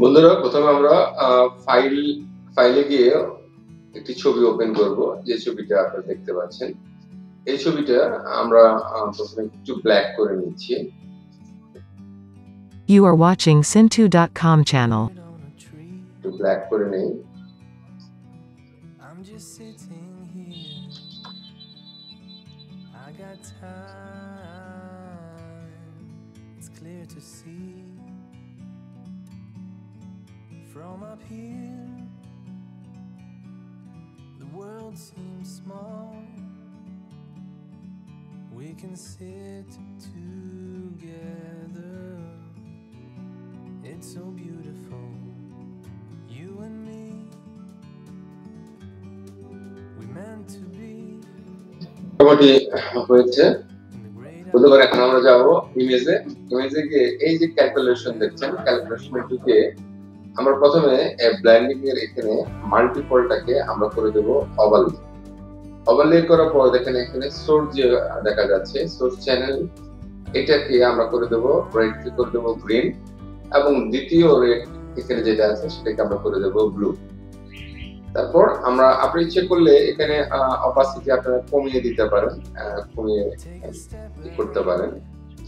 বন্ধুরা প্রথমে আমরা ফাইল ফাইলে গিয়ে একটি ছবি ওপেন করব যে ছবিটা আপনারা দেখতে পাচ্ছেন এই ছবিটা আমরা আহ, প্রথমে একটু ব্ল্যাক করে নিচ্ছি You are watching Sin2.com channel. একটু ব্ল্যাক করে নেই I'm just sitting here. I got time. It's clear to see from up here. The world seems small. We can sit together. It's so beautiful. You and me. We meant to be মোটামুটি হয়েছে in the great বন্ধুরা এখন আমরা যাব ইমেজে ইমেজে গিয়ে এই যে calculation দেখছেন ক্যালকুলেশনে ঢুকে আমরা প্রথমে ব্ল্যান্ডিং এর এখানে মাল্টিপলটাকে আমরা করে দেব ওভারলে ওভারলে করার পর দেখেন এখানে সোর্স যে দেখা যাচ্ছে সোর্স চ্যানেল এটাকে আমরা করে দেব রেড ক্লিক করে দেব গ্রিন এবং দ্বিতীয় রেড এখানে যেটা আছে সেটাকে আমরা করে দেব ব্লু তারপর আমরা, আপনি ইচ্ছে করলে এখানে অপাসিটি আপনারা কমিয়ে দিতে পারেন কমিয়ে করতে পারেন।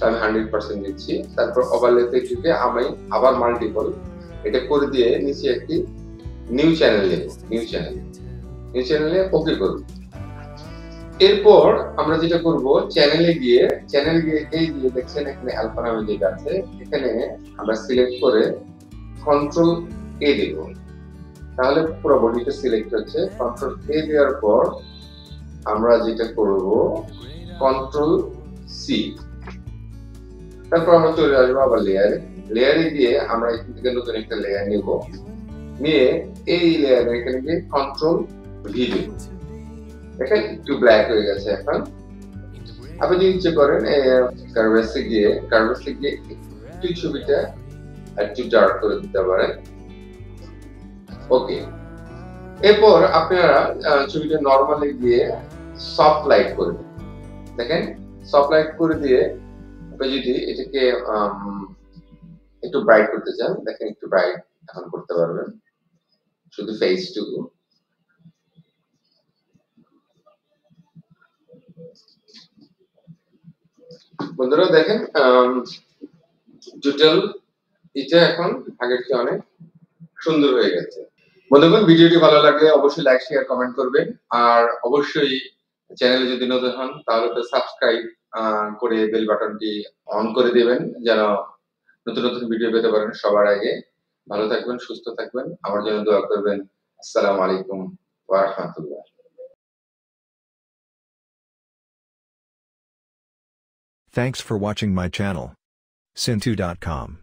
আমি হান্ড্রেড পার্সেন্ট দিচ্ছি। তারপর ওভারলেতে ঢুকে আমি আবার মাল্টিপল এটা করে দিয়ে নিচে একটি new channel new channel new চ্যানেলে ওকে করব। এরপর আমরা যেটা করব চ্যানেলে গিয়ে চ্যানেল গিয়ে এই যে দেখছেন এখানে অ্যালফা নামে যেটা আছে, এখানে আমরা সিলেক্ট করে কন্ট্রোল এ দেব। তাহলে পুরো বডিটা সিলেক্ট হচ্ছে। কন্ট্রোল এ দেওয়ার পর আমরা যেটা করব কন্ট্রোল সি তারপর আমরা চলে আসব আবার লেয়ারে লেয়ারে গিয়ে আমরা এখান থেকে নতুন একটা লেয়ার নিব। নিয়ে এই লেয়ারে এখানে গিয়ে কন্ট্রোল ভি দেব। দেখেন, একটু ব্ল্যাক হয়ে গেছে এখন। আপনি যদি ইচ্ছে করেন কার্ভেসে গিয়ে কার্ভেসে গিয়ে একটু ছবিটা একটু ডার্ক করে দিতে পারেন। ওকে এরপর আপনারা ছবিটা নর্মালি গিয়ে সফট লাইট করে দেখেন সফট লাইট করে দিয়ে আপনি যদি এটাকে একটু ব্রাইট করতে চান, দেখেন একটু ব্রাইট এখন করতে পারবেন। শুধু ফেস টুকু। বন্ধুরা দেখেন টোটাল এটা এখন আগের চেয়ে অনেক সুন্দর হয়ে গেছে। বন্ধুগণ, ভিডিওটি ভালো লাগলে অবশ্যই লাইক শেয়ার কমেন্ট করবেন। আর অবশ্যই চ্যানেলে যদি নতুন হন, তাহলে তো সাবস্ক্রাইব করে বেল বাটনটি অন করে দিবেন, যেন নতুন নতুন ভিডিও পেতে পারেন সবার আগে ভালো থাকবেন, সুস্থ থাকবেন আমার জন্য দোয়া করবেন আসসালামু আলাইকুম ওয়া Thanks for watching my channel. Sin2.com.